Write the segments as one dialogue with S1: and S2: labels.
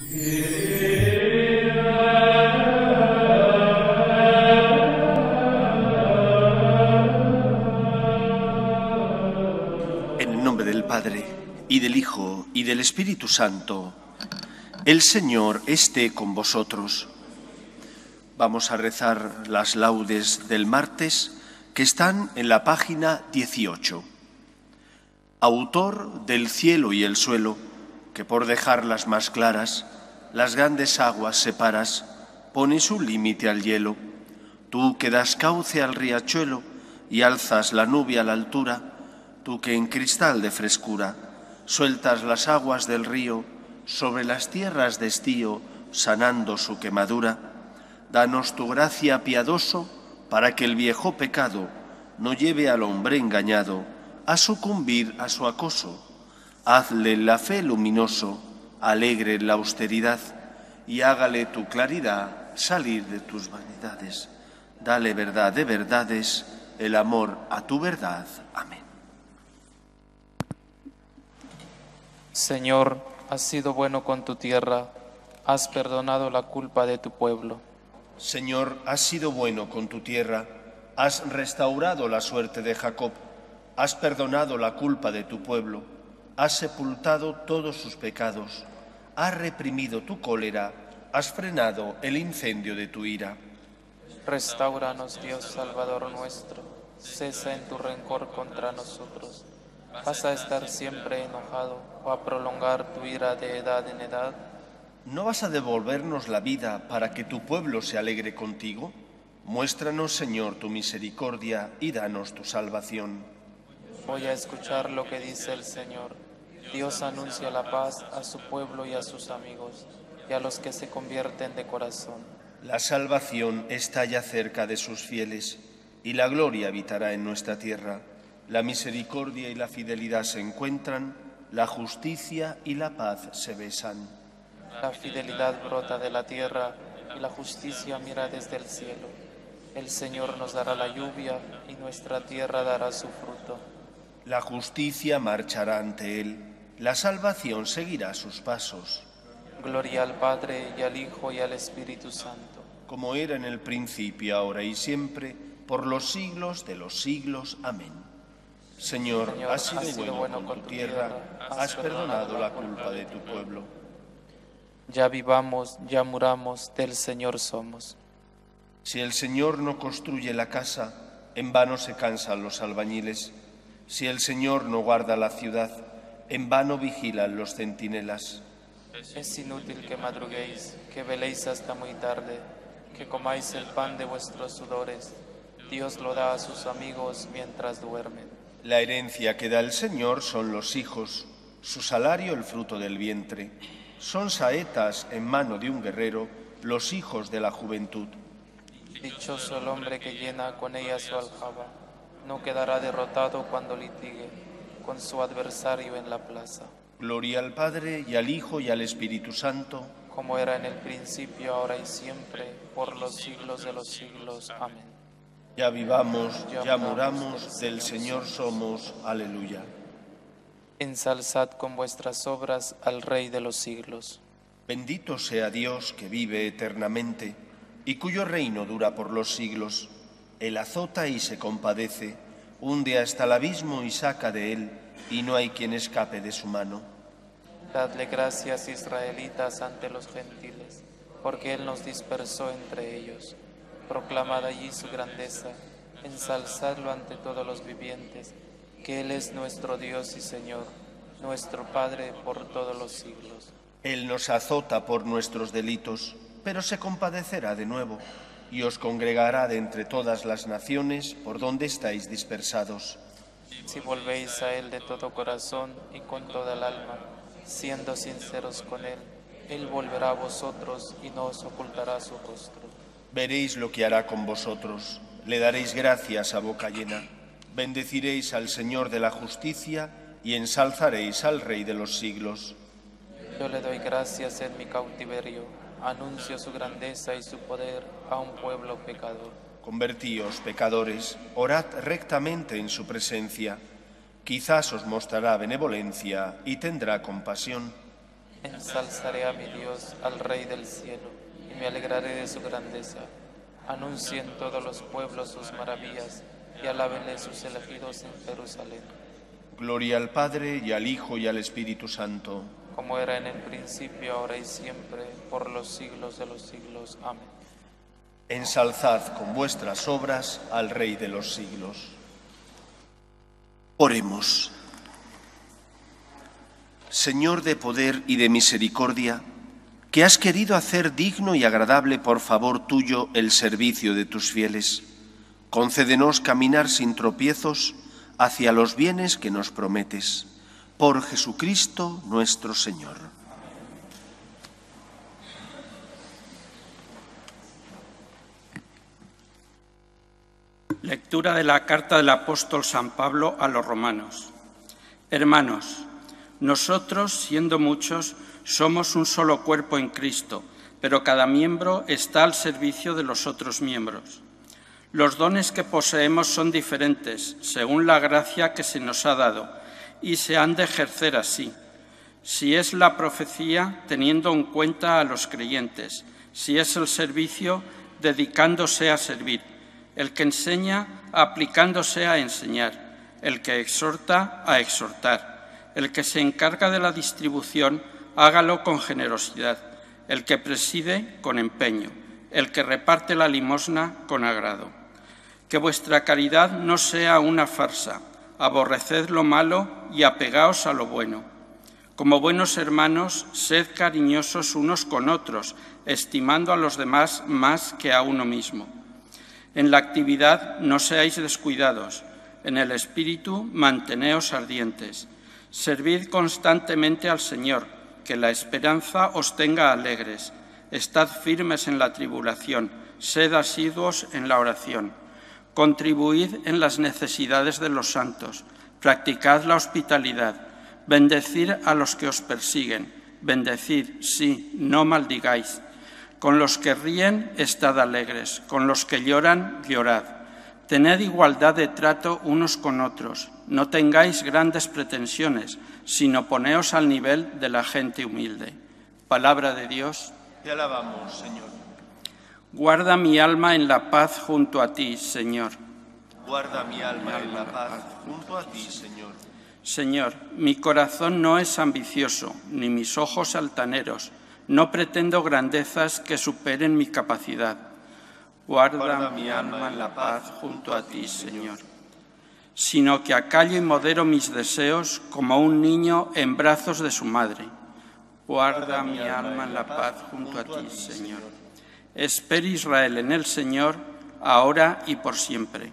S1: En el nombre del Padre, y del Hijo, y del Espíritu Santo, el Señor esté con vosotros. Vamos a rezar las laudes del martes que están en la página 18. Autor del cielo y el suelo, que por dejarlas más claras, las grandes aguas separas, pones un límite al hielo. Tú que das cauce al riachuelo y alzas la nube a la altura, tú que en cristal de frescura sueltas las aguas del río sobre las tierras de estío, sanando su quemadura, danos tu gracia piadoso para que el viejo pecado no lleve al hombre engañado a sucumbir a su acoso. Hazle la fe luminoso, alegre la austeridad, y hágale tu claridad salir de tus vanidades. Dale verdad de verdades, el amor a tu verdad. Amén.
S2: Señor, has sido bueno con tu tierra, has perdonado la culpa de tu pueblo.
S1: Señor, has sido bueno con tu tierra, has restaurado la suerte de Jacob, has perdonado la culpa de tu pueblo, has sepultado todos sus pecados, has reprimido tu cólera, has frenado el incendio de tu ira.
S2: Restauranos, Dios Salvador nuestro, cesa en tu rencor contra nosotros. ¿Vas a estar siempre enojado o a prolongar tu ira de edad en edad?
S1: ¿No vas a devolvernos la vida para que tu pueblo se alegre contigo? Muéstranos, Señor, tu misericordia y danos tu salvación.
S2: Voy a escuchar lo que dice el Señor. Dios anuncia la paz a su pueblo y a sus amigos, y a los que se convierten de corazón.
S1: La salvación está ya cerca de sus fieles, y la gloria habitará en nuestra tierra. La misericordia y la fidelidad se encuentran, la justicia y la paz se besan.
S2: La fidelidad brota de la tierra y la justicia mira desde el cielo. El Señor nos dará la lluvia y nuestra tierra dará su fruto.
S1: La justicia marchará ante él, la salvación seguirá sus pasos.
S2: Gloria al Padre y al Hijo y al Espíritu Santo.
S1: Como era en el principio, ahora y siempre, por los siglos de los siglos. Amén. Señor,
S2: Señor,
S1: has sido,
S2: has sido
S1: bueno, con
S2: con tu
S1: tierra,
S2: tierra,
S1: has
S2: has
S1: perdonado la culpa de tu pueblo.
S2: Ya vivamos, ya muramos, del Señor somos.
S1: Si el Señor no construye la casa, en vano se cansan los albañiles. Si el Señor no guarda la ciudad, en vano vigilan los centinelas.
S2: Es inútil que madruguéis, que veléis hasta muy tarde, que comáis el pan de vuestros sudores. Dios lo da a sus amigos mientras duermen.
S1: La herencia que da el Señor son los hijos, su salario el fruto del vientre. Son saetas en mano de un guerrero, los hijos de la juventud.
S2: Dichoso el hombre que llena con ella su aljaba, no quedará derrotado cuando litigue con su adversario en la plaza.
S1: Gloria al Padre y al Hijo y al Espíritu Santo.
S2: como era en el principio, ahora y siempre, por los siglos de los siglos. Amén.
S1: Ya vivamos, ya muramos, del Señor somos. Aleluya.
S2: Ensalzad con vuestras obras al Rey de los siglos.
S1: Bendito sea Dios que vive eternamente y cuyo reino dura por los siglos. Él azota y se compadece, hunde hasta el abismo y saca de él, y no hay quien escape de su mano.
S2: Dadle gracias, israelitas, ante los gentiles, porque Él nos dispersó entre ellos. Proclamad allí su grandeza, ensalzadlo ante todos los vivientes, que Él es nuestro Dios y Señor, nuestro Padre por todos los siglos.
S1: Él nos azota por nuestros delitos, pero se compadecerá de nuevo y os congregará de entre todas las naciones por donde estáis dispersados.
S2: Si volvéis a Él de todo corazón y con toda el alma, siendo sinceros con Él, Él volverá a vosotros y no os ocultará su rostro.
S1: Veréis lo que hará con vosotros, le daréis gracias a boca llena, bendeciréis al Señor de la justicia y ensalzaréis al Rey de los siglos.
S2: Yo le doy gracias en mi cautiverio, anuncio su grandeza y su poder a un pueblo pecador.
S1: Convertíos, pecadores, orad rectamente en su presencia. Quizás os mostrará benevolencia y tendrá compasión.
S2: Ensalzaré a mi Dios, al Rey del cielo, y me alegraré de su grandeza. Anuncien todos los pueblos sus maravillas, y alábenle sus elegidos en Jerusalén.
S1: Gloria al Padre, y al Hijo, y al Espíritu Santo.
S2: Como era en el principio, ahora y siempre, por los siglos de los siglos. Amén.
S1: Ensalzad con vuestras obras al Rey de los siglos. Oremos. Señor de poder y de misericordia, que has querido hacer digno y agradable por favor tuyo el servicio de tus fieles, concédenos caminar sin tropiezos hacia los bienes que nos prometes. Por Jesucristo nuestro Señor.
S3: Lectura de la carta del apóstol San Pablo a los romanos. Hermanos, nosotros, siendo muchos, somos un solo cuerpo en Cristo, pero cada miembro está al servicio de los otros miembros. Los dones que poseemos son diferentes, según la gracia que se nos ha dado, y se han de ejercer así. Si es la profecía, teniendo en cuenta a los creyentes, si es el servicio, dedicándose a servir, el que enseña, aplicándose a enseñar, el que exhorta, a exhortar el que se encarga de la distribución, hágalo con generosidad. El que preside, con empeño. El que reparte la limosna, con agrado. Que vuestra caridad no sea una farsa. Aborreced lo malo y apegaos a lo bueno. Como buenos hermanos, sed cariñosos unos con otros, estimando a los demás más que a uno mismo. En la actividad no seáis descuidados, en el espíritu manteneos ardientes Servid constantemente al Señor, que la esperanza os tenga alegres. Estad firmes en la tribulación, sed asiduos en la oración. Contribuid en las necesidades de los santos, practicad la hospitalidad, bendecid a los que os persiguen, bendecid, sí, no maldigáis. Con los que ríen, estad alegres, con los que lloran, llorad. Tened igualdad de trato unos con otros, no tengáis grandes pretensiones, sino poneos al nivel de la gente humilde. Palabra de Dios.
S1: Te alabamos, Señor.
S3: Guarda mi alma en la paz junto a ti, Señor.
S1: Guarda mi alma en la paz junto a ti, Señor.
S3: Señor, mi corazón no es ambicioso, ni mis ojos altaneros. No pretendo grandezas que superen mi capacidad Guarda, mi alma en la paz junto a ti, Señor. Sino que acallo y modero mis deseos como un niño en brazos de su madre. Guarda mi alma en la paz junto a ti, Señor. Espera Israel en el Señor, ahora y por siempre.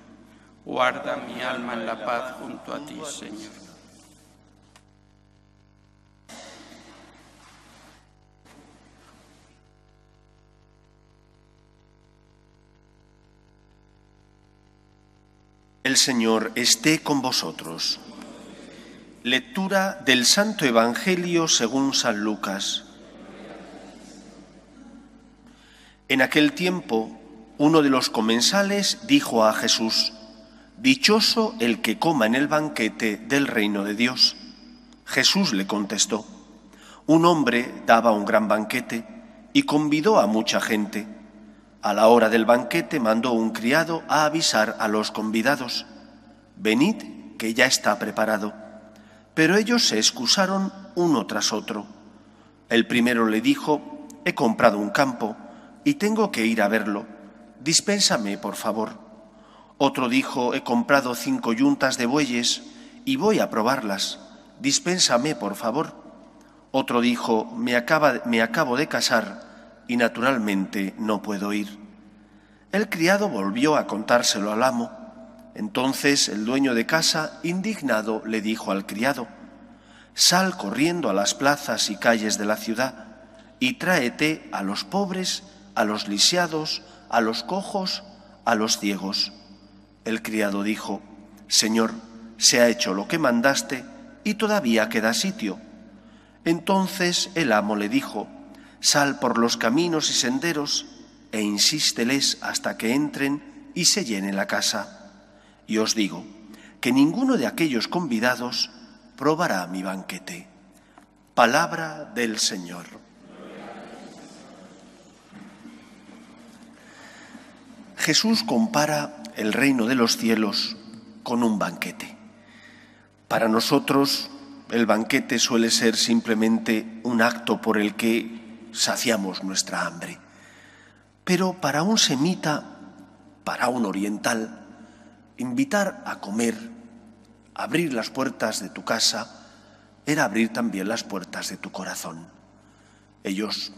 S3: Guarda mi alma en la paz junto a ti, Señor.
S1: El Señor esté con vosotros. Lectura del Santo Evangelio según San Lucas. En aquel tiempo, uno de los comensales dijo a Jesús, Dichoso el que coma en el banquete del reino de Dios. Jesús le contestó, Un hombre daba un gran banquete y convidó a mucha gente. A la hora del banquete mandó un criado a avisar a los convidados, venid, que ya está preparado. Pero ellos se excusaron uno tras otro. El primero le dijo, he comprado un campo y tengo que ir a verlo. Dispénsame, por favor. Otro dijo, he comprado cinco yuntas de bueyes y voy a probarlas. Dispénsame, por favor. Otro dijo, me, acaba, me acabo de casar y naturalmente no puedo ir. El criado volvió a contárselo al amo. Entonces el dueño de casa, indignado, le dijo al criado, Sal corriendo a las plazas y calles de la ciudad y tráete a los pobres, a los lisiados, a los cojos, a los ciegos. El criado dijo, Señor, se ha hecho lo que mandaste y todavía queda sitio. Entonces el amo le dijo, Sal por los caminos y senderos e insísteles hasta que entren y se llene la casa. Y os digo que ninguno de aquellos convidados probará mi banquete. Palabra del Señor. Jesús compara el reino de los cielos con un banquete. Para nosotros el banquete suele ser simplemente un acto por el que saciamos nuestra hambre. Pero para un semita, para un oriental, invitar a comer, abrir las puertas de tu casa, era abrir también las puertas de tu corazón. Ellos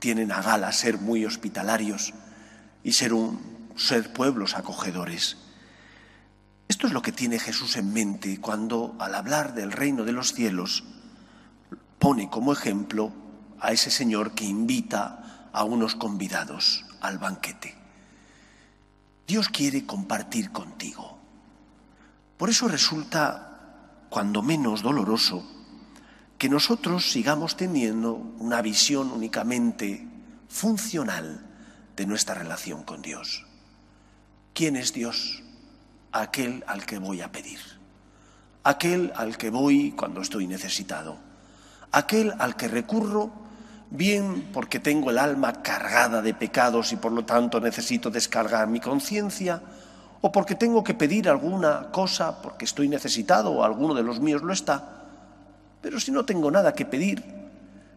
S1: tienen a gala ser muy hospitalarios y ser un ser pueblos acogedores. Esto es lo que tiene Jesús en mente cuando, al hablar del reino de los cielos, pone como ejemplo a ese Señor que invita a unos convidados al banquete. Dios quiere compartir contigo. Por eso resulta, cuando menos doloroso, que nosotros sigamos teniendo una visión únicamente funcional de nuestra relación con Dios. ¿Quién es Dios? Aquel al que voy a pedir, aquel al que voy cuando estoy necesitado, aquel al que recurro bien porque tengo el alma cargada de pecados y por lo tanto necesito descargar mi conciencia, o porque tengo que pedir alguna cosa porque estoy necesitado o alguno de los míos lo está. Pero si no tengo nada que pedir,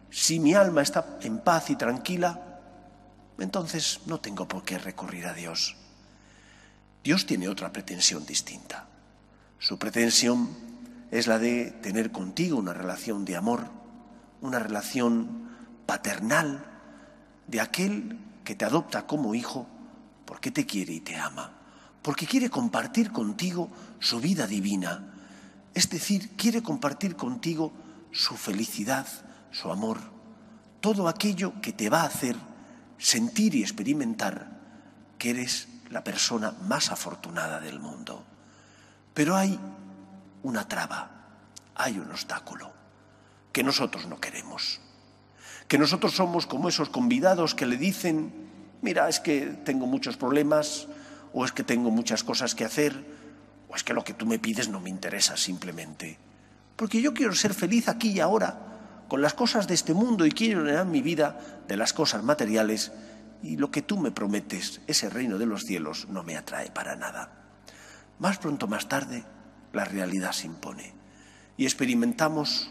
S1: si mi alma está en paz y tranquila, entonces no tengo por qué recurrir a Dios. Dios tiene otra pretensión distinta. Su pretensión es la de tener contigo una relación de amor, una relación paternal de aquel que te adopta como hijo porque te quiere y te ama, porque quiere compartir contigo su vida divina, es decir, quiere compartir contigo su felicidad, su amor, todo aquello que te va a hacer sentir y experimentar que eres la persona más afortunada del mundo. Pero hay una traba, hay un obstáculo que nosotros no queremos. Que nosotros somos como esos convidados que le dicen, mira, es que tengo muchos problemas, o es que tengo muchas cosas que hacer, o es que lo que tú me pides no me interesa simplemente. Porque yo quiero ser feliz aquí y ahora, con las cosas de este mundo, y quiero llenar mi vida de las cosas materiales y lo que tú me prometes, ese reino de los cielos, no me atrae para nada. Más pronto, más tarde, la realidad se impone y experimentamos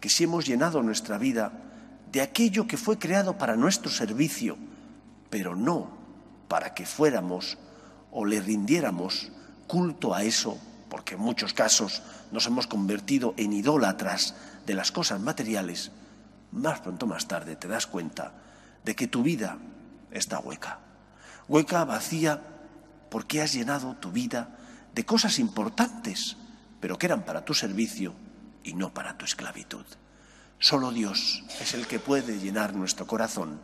S1: que si hemos llenado nuestra vida de aquello que fue creado para nuestro servicio, pero no para que fuéramos o le rindiéramos culto a eso, porque en muchos casos nos hemos convertido en idólatras de las cosas materiales, más pronto más tarde te das cuenta de que tu vida está hueca. Hueca, vacía, porque has llenado tu vida de cosas importantes, pero que eran para tu servicio y no para tu esclavitud. Solo Dios es el que puede llenar nuestro corazón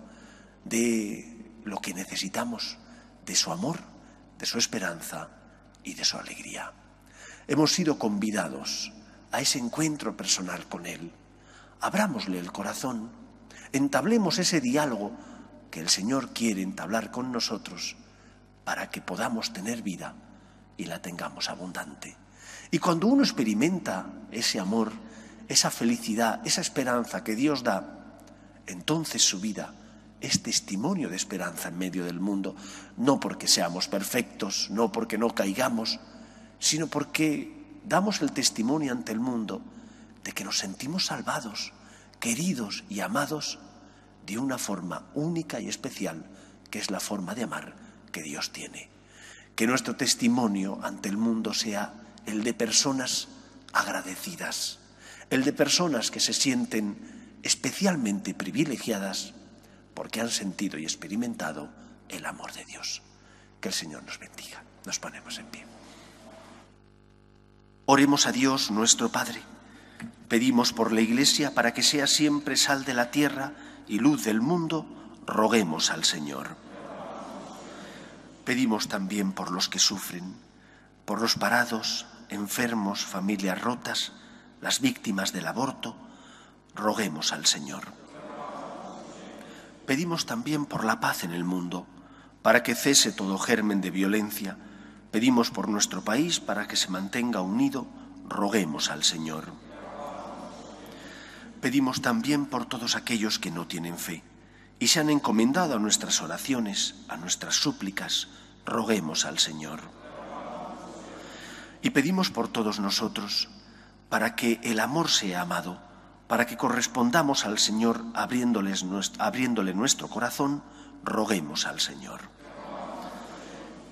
S1: de lo que necesitamos, de su amor, de su esperanza y de su alegría. Hemos sido convidados a ese encuentro personal con Él. Abrámosle el corazón, entablemos ese diálogo que el Señor quiere entablar con nosotros para que podamos tener vida y la tengamos abundante. Y cuando uno experimenta ese amor, esa felicidad, esa esperanza que Dios da, entonces su vida es testimonio de esperanza en medio del mundo, no porque seamos perfectos, no porque no caigamos, sino porque damos el testimonio ante el mundo de que nos sentimos salvados, queridos y amados de una forma única y especial, que es la forma de amar que Dios tiene. Que nuestro testimonio ante el mundo sea el de personas agradecidas, el de personas que se sienten especialmente privilegiadas porque han sentido y experimentado el amor de Dios. Que el Señor nos bendiga. Nos ponemos en pie. Oremos a Dios nuestro Padre. Pedimos por la Iglesia para que sea siempre sal de la tierra y luz del mundo, roguemos al Señor. Pedimos también por los que sufren, por los parados, enfermos, familias rotas, las víctimas del aborto, roguemos al Señor. Pedimos también por la paz en el mundo, para que cese todo germen de violencia. Pedimos por nuestro país para que se mantenga unido, roguemos al Señor. Pedimos también por todos aquellos que no tienen fe y se han encomendado a nuestras oraciones, a nuestras súplicas, roguemos al Señor. Y pedimos por todos nosotros, para que el amor sea amado, para que correspondamos al Señor abriéndoles, abriéndole nuestro corazón, roguemos al Señor.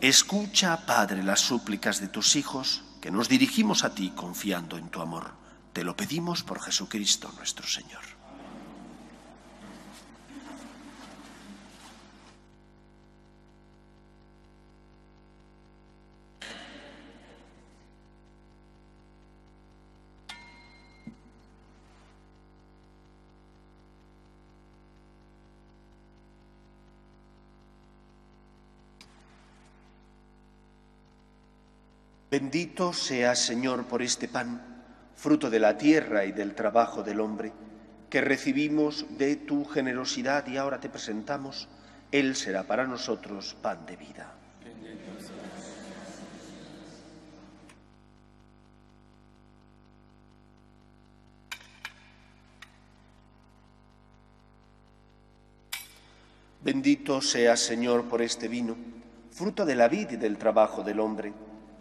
S1: Escucha, Padre, las súplicas de tus hijos, que nos dirigimos a ti confiando en tu amor. Te lo pedimos por Jesucristo nuestro Señor. Bendito seas, Señor, por este pan, fruto de la tierra y del trabajo del hombre, que recibimos de tu generosidad y ahora te presentamos. Él será para nosotros pan de vida. Bendito seas, Señor, por este vino, fruto de la vida y del trabajo del hombre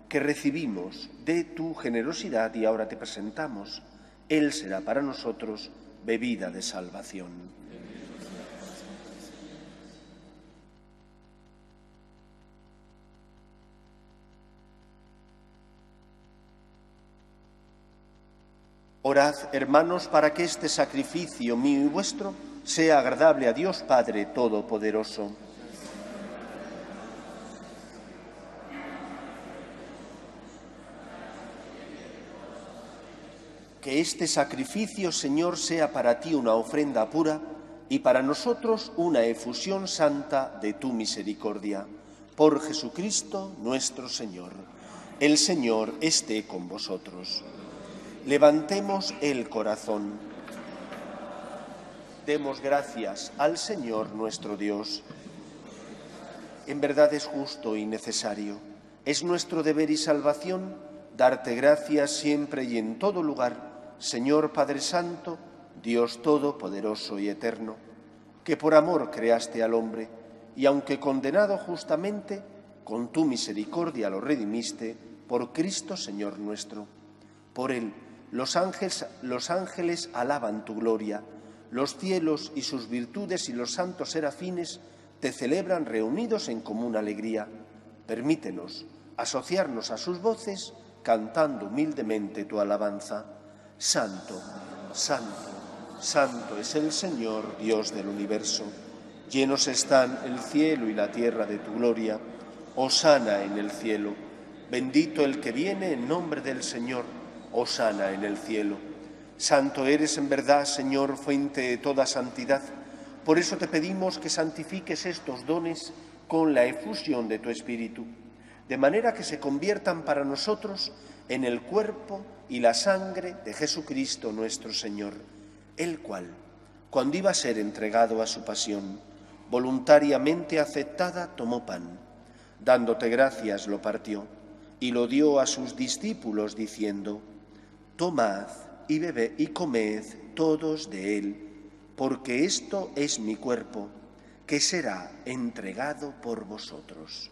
S1: que recibimos de tu generosidad y ahora te presentamos, Él será para nosotros bebida de salvación. Orad, hermanos, para que este sacrificio mío y vuestro sea agradable a Dios Padre Todopoderoso. Que este sacrificio, Señor, sea para ti una ofrenda pura y para nosotros una efusión santa de tu misericordia. Por Jesucristo nuestro Señor. El Señor esté con vosotros. Levantemos el corazón. Demos gracias al Señor nuestro Dios. En verdad es justo y necesario. Es nuestro deber y salvación darte gracias siempre y en todo lugar Señor Padre Santo, Dios Todopoderoso y Eterno, que por amor creaste al hombre, y aunque condenado justamente, con tu misericordia lo redimiste, por Cristo Señor nuestro. Por él los ángeles, alaban tu gloria, los cielos y sus virtudes y los santos serafines te celebran reunidos en común alegría. Permítenos asociarnos a sus voces cantando humildemente tu alabanza. Santo, santo, santo es el Señor, Dios del universo. Llenos están el cielo y la tierra de tu gloria. Osana en el cielo. Bendito el que viene en nombre del Señor. Osana en el cielo. Santo eres en verdad, Señor, fuente de toda santidad. Por eso te pedimos que santifiques estos dones con la efusión de tu Espíritu, de manera que se conviertan para nosotros en el cuerpo y la sangre de Jesucristo nuestro Señor, el cual, cuando iba a ser entregado a su pasión, voluntariamente aceptada, tomó pan, dándote gracias lo partió y lo dio a sus discípulos diciendo, Tomad y bebed y comed todos de él, porque esto es mi cuerpo, que será entregado por vosotros.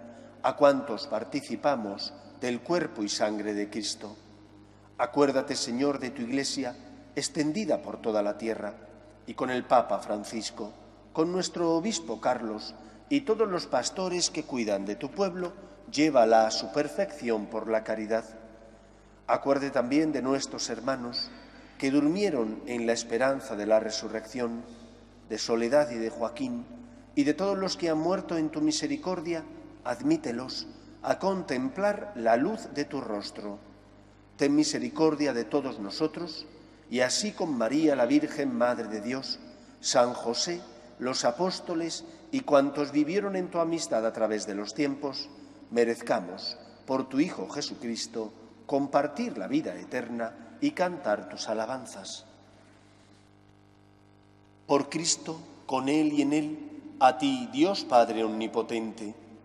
S1: a cuantos participamos del cuerpo y sangre de Cristo. Acuérdate, Señor, de tu Iglesia extendida por toda la tierra y con el Papa Francisco, con nuestro Obispo Carlos y todos los pastores que cuidan de tu pueblo, llévala a su perfección por la caridad. Acuerde también de nuestros hermanos que durmieron en la esperanza de la resurrección, de Soledad y de Joaquín, y de todos los que han muerto en tu misericordia, admítelos a contemplar la luz de tu rostro. Ten misericordia de todos nosotros, y así con María la Virgen, Madre de Dios, San José, los apóstoles y cuantos vivieron en tu amistad a través de los tiempos, merezcamos, por tu Hijo Jesucristo, compartir la vida eterna y cantar tus alabanzas. Por Cristo, con Él y en Él, a ti, Dios Padre Omnipotente,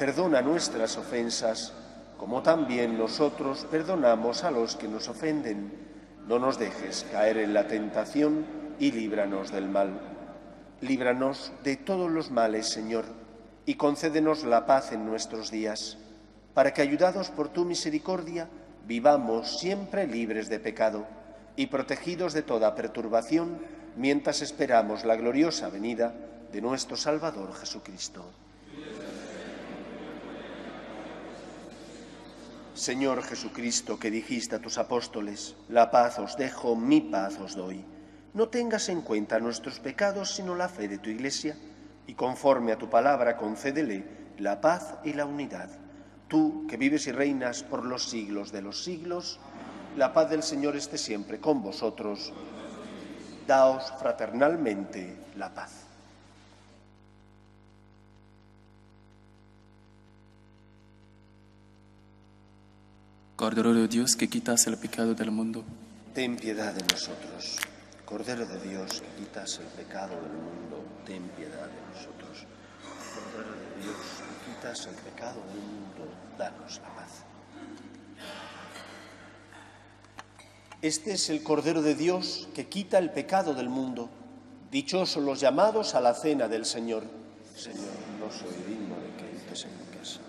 S1: Perdona nuestras ofensas, como también nosotros perdonamos a los que nos ofenden. No nos dejes caer en la tentación y líbranos del mal. Líbranos de todos los males, Señor, y concédenos la paz en nuestros días, para que, ayudados por tu misericordia, vivamos siempre libres de pecado y protegidos de toda perturbación, mientras esperamos la gloriosa venida de nuestro Salvador Jesucristo. Señor Jesucristo, que dijiste a tus apóstoles, la paz os dejo, mi paz os doy. No tengas en cuenta nuestros pecados, sino la fe de tu Iglesia, y conforme a tu palabra concédele la paz y la unidad. Tú, que vives y reinas por los siglos de los siglos, la paz del Señor esté siempre con vosotros. Daos fraternalmente la paz.
S4: Cordero de Dios que quitas el pecado del mundo.
S1: Ten piedad de nosotros. Cordero de Dios que quitas el pecado del mundo, ten piedad de nosotros. Cordero de Dios que quitas el pecado del mundo, danos la paz. Este es el Cordero de Dios que quita el pecado del mundo. Dichosos los llamados a la cena del Señor. Señor, no soy digno de que entres en mi casa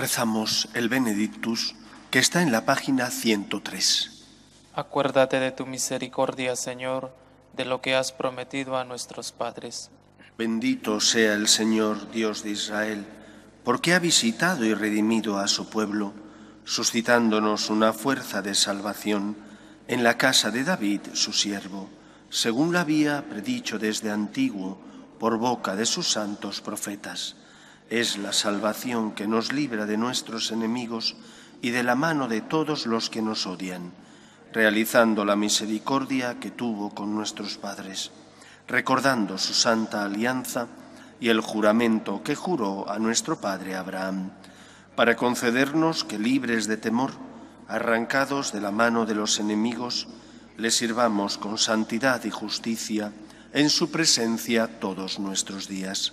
S1: Rezamos el Benedictus que está en la página 103.
S2: Acuérdate de tu misericordia, Señor, de lo que has prometido a nuestros padres.
S1: Bendito sea el Señor, Dios de Israel, porque ha visitado y redimido a su pueblo, suscitándonos una fuerza de salvación en la casa de David, su siervo, según la había predicho desde antiguo por boca de sus santos profetas. Es la salvación que nos libra de nuestros enemigos y de la mano de todos los que nos odian, realizando la misericordia que tuvo con nuestros padres, recordando su santa alianza y el juramento que juró a nuestro padre Abraham, para concedernos que libres de temor, arrancados de la mano de los enemigos, le sirvamos con santidad y justicia en su presencia todos nuestros días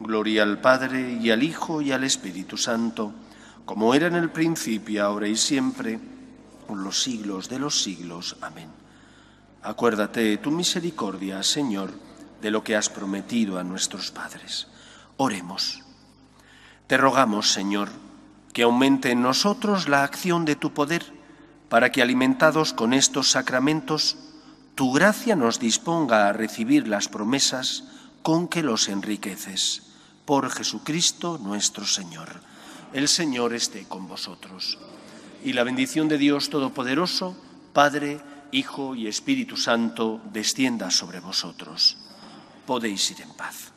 S1: Gloria al Padre y al Hijo y al Espíritu Santo, como era en el principio, ahora y siempre, por los siglos de los siglos. Amén. Acuérdate tu misericordia, Señor, de lo que has prometido a nuestros padres. Oremos. Te rogamos, Señor, que aumente en nosotros la acción de tu poder, para que, alimentados con estos sacramentos, tu gracia nos disponga a recibir las promesas con que los enriqueces. Por Jesucristo nuestro Señor. El Señor esté con vosotros. Y la bendición de Dios Todopoderoso, Padre, Hijo y Espíritu Santo, descienda sobre vosotros. Podéis ir en paz.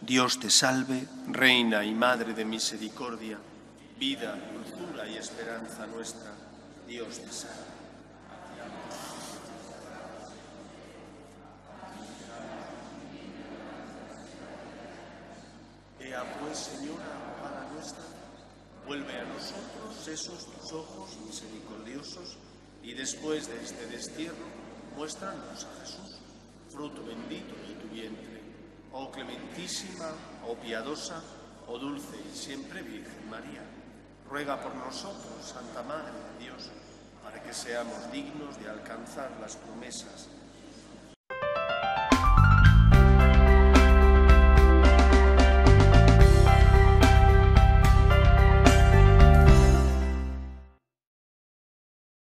S1: Dios te salve, Reina y Madre de Misericordia, vida, dulzura y esperanza nuestra. Dios te salve. Ea pues, Señora, nuestra, vuelve a nosotros esos tus ojos misericordiosos y después de este destierro, muéstranos a Jesús, fruto bendito de tu vientre. Oh clementísima, oh piadosa, oh dulce y siempre Virgen María, ruega por nosotros, Santa Madre de Dios, para que seamos dignos de alcanzar las promesas